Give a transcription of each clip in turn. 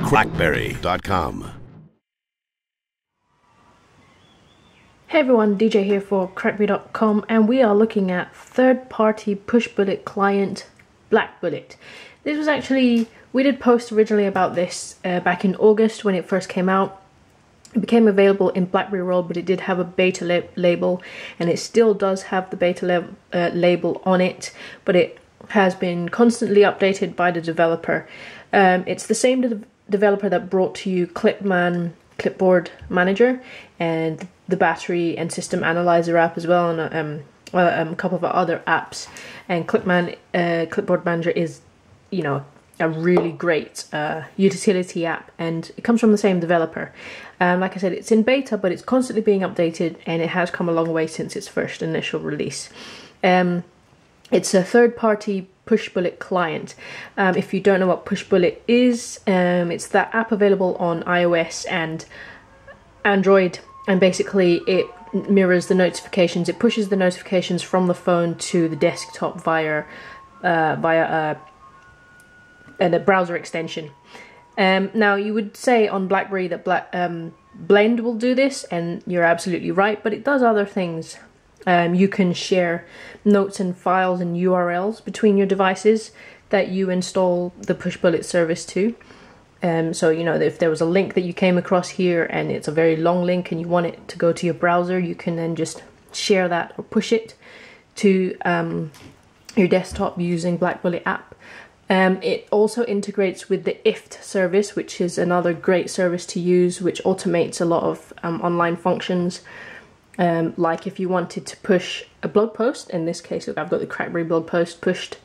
Crackberry.com. Hey everyone, DJ here for Crackberry.com and we are looking at third-party Pushbullet client BlackBullet. This was actually, we did post originally about this uh, back in August when it first came out. It became available in BlackBerry World, but it did have a beta la label, and it still does have the beta uh, label on it, but it has been constantly updated by the developer. Um, it's the same de developer that brought to you Clipman Clipboard Manager and the Battery and System Analyzer app as well, and um, um, a couple of other apps. And Clipman uh, Clipboard Manager is, you know, a really great uh, utility app and it comes from the same developer. Um, like I said, it's in beta, but it's constantly being updated and it has come a long way since its first initial release. Um, it's a third-party Pushbullet client. Um, if you don't know what Pushbullet is, um, it's that app available on iOS and Android, and basically it mirrors the notifications. It pushes the notifications from the phone to the desktop via uh, via a and a browser extension. Um, now you would say on BlackBerry that Black, um, Blend will do this, and you're absolutely right, but it does other things. Um, you can share notes and files and URLs between your devices that you install the Pushbullet service to. Um, so you know if there was a link that you came across here and it's a very long link and you want it to go to your browser, you can then just share that or push it to um, your desktop using BlackBullet app. Um, it also integrates with the IFTTT service, which is another great service to use, which automates a lot of um, online functions. Um, like if you wanted to push a blog post, in this case, look, I've got the Crackberry blog post pushed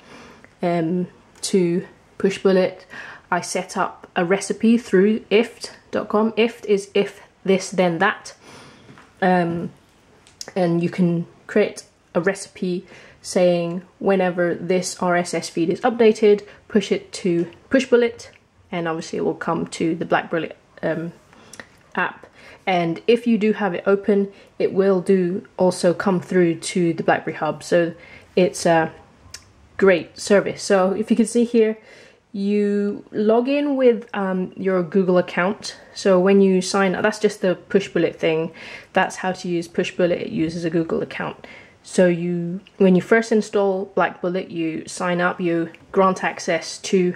um, to Pushbullet. I set up a recipe through IFTTT.com. IFTTT is if this then that, um, and you can create a recipe saying whenever this RSS feed is updated, push it to Pushbullet, and obviously it will come to the BlackBullet um, app. And if you do have it open, it will do also come through to the BlackBerry Hub. So it's a great service. So if you can see here, you log in with um, your Google account. So when you sign up, that's just the Pushbullet thing. That's how to use Pushbullet. It uses a Google account. So you, when you first install BlackBullet, you sign up, you grant access to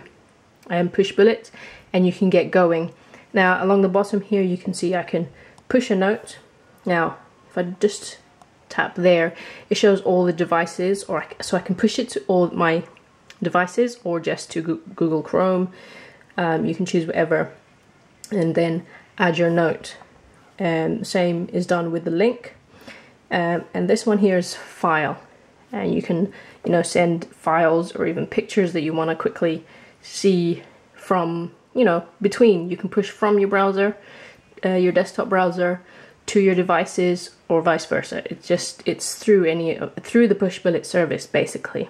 um, Pushbullet, and you can get going. Now, along the bottom here, you can see I can push a note. Now, if I just tap there, it shows all the devices, or I, so I can push it to all my devices, or just to Google Chrome. Um, you can choose whatever, and then add your note. And same is done with the link um, and this one here is file and you can you know send files or even pictures that you want to quickly see from you know between you can push from your browser uh, your desktop browser to your devices or vice versa it's just it's through any through the Pushbullet service basically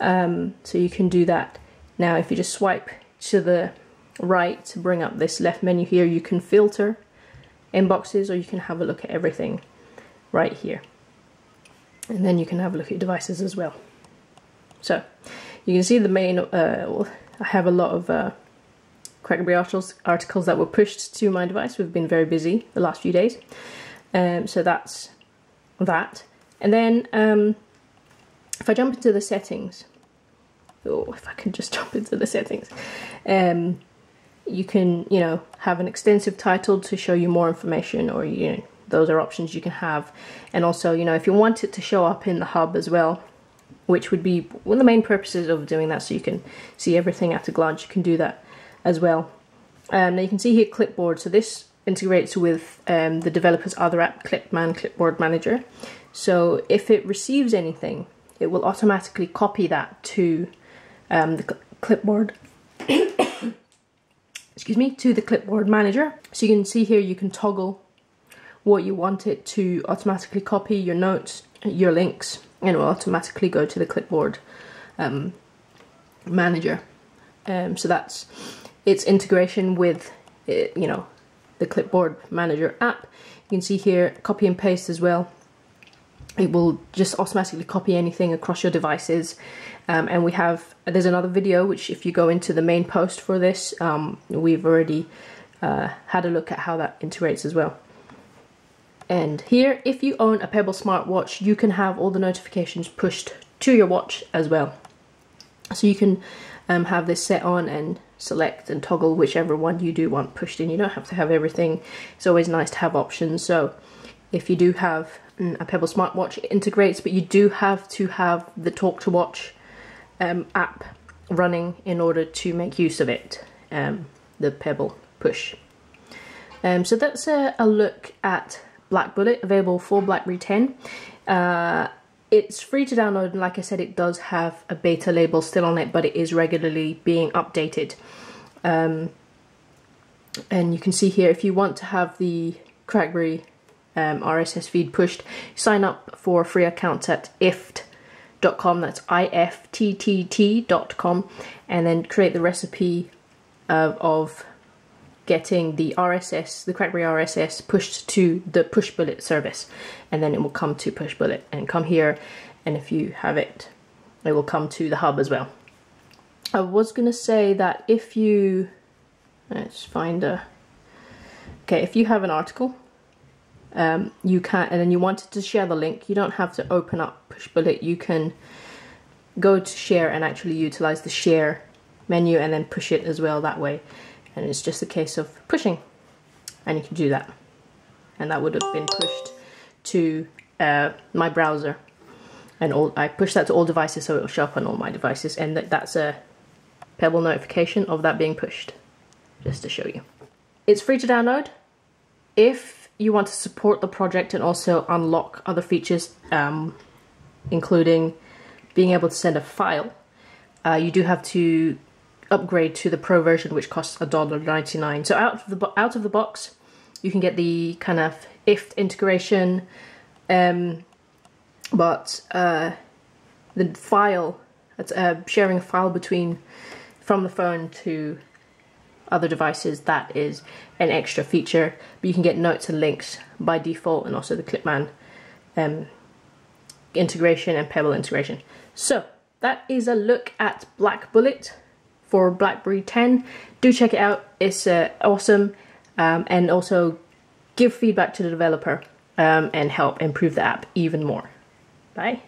um, so you can do that now if you just swipe to the right to bring up this left menu here you can filter inboxes or you can have a look at everything right here. And then you can have a look at devices as well. So you can see the main, uh, I have a lot of uh, Crackberry articles, articles that were pushed to my device. We've been very busy the last few days. Um, so that's that. And then um, if I jump into the settings, oh, if I can just jump into the settings, um, you can, you know, have an extensive title to show you more information or, you know, those are options you can have. And also, you know, if you want it to show up in the hub as well, which would be one of the main purposes of doing that so you can see everything at a glance, you can do that as well. Um, now you can see here clipboard, so this integrates with um, the developer's other app, Clipman Clipboard Manager. So if it receives anything, it will automatically copy that to um, the cl clipboard excuse me, to the clipboard manager. So you can see here you can toggle what you want it to automatically copy your notes, your links, and it will automatically go to the clipboard um, manager. Um, so that's its integration with, it, you know, the clipboard manager app. You can see here copy and paste as well. it will just automatically copy anything across your devices um, and we have there's another video which if you go into the main post for this um, we've already uh, had a look at how that integrates as well and here if you own a Pebble smartwatch you can have all the notifications pushed to your watch as well so you can um, have this set on and select and toggle whichever one you do want pushed in you don't have to have everything it's always nice to have options so if you do have a Pebble smartwatch it integrates, but you do have to have the Talk2Watch um, app running in order to make use of it, um, the Pebble push. Um, so that's a, a, look at BlackBullet, available for BlackBerry 10. Uh, it's free to download, and like I said, it does have a beta label still on it, but it is regularly being updated. Um, and you can see here, if you want to have the Crackberry um, RSS feed pushed, sign up for a free accounts at ifttt.com, That's I-F-T-T-T.com, and then create the recipe of getting the RSS, the Crackberry RSS, pushed to the Pushbullet service, and then it will come to Pushbullet and come here. And if you have it, it will come to the hub as well. I was gonna say that if you let's find a okay, if you have an article um, you can and then you wanted to share the link you don't have to open up pushbullet you can go to share and actually utilize the share menu and then push it as well that way and it's just a case of pushing. And you can do that. And that would have been pushed to uh, my browser. And all I push that to all devices so it will show up on all my devices. And that, that's a pebble notification of that being pushed. Just to show you. It's free to download. If you want to support the project and also unlock other features, um, including being able to send a file, uh, you do have to upgrade to the pro version, which costs $1.99. So out of the out of the box, you can get the kind of IFTTT integration, um, but uh, the file, uh, sharing a file between from the phone to other devices, that is an extra feature. But you can get notes and links by default and also the Clipman um, integration and Pebble integration. So that is a look at BlackBullet for BlackBerry 10. Do check it out, it's uh, awesome. Um, and also give feedback to the developer um, and help improve the app even more. Bye.